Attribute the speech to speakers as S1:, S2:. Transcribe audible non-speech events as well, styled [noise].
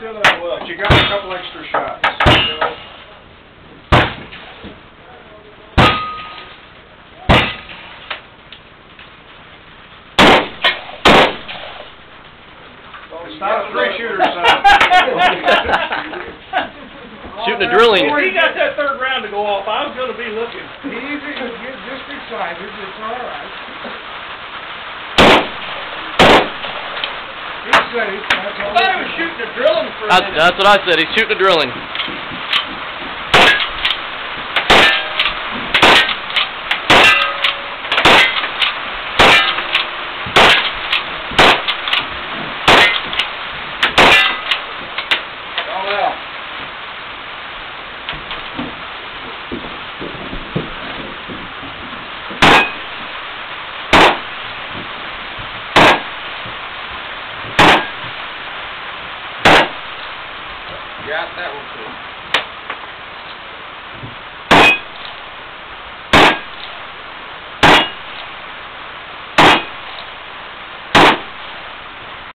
S1: still in the
S2: well. You
S3: got a couple extra shots.
S2: Three shooter. [laughs]
S1: Shooting a drilling. Before he got
S2: that third round to go off, I was going to be looking.
S1: Easy, get just excited. It's all right. He's safe. I thought he was
S2: shooting a drill that's
S3: what I said. He's shooting the drilling.
S2: You asked that one too.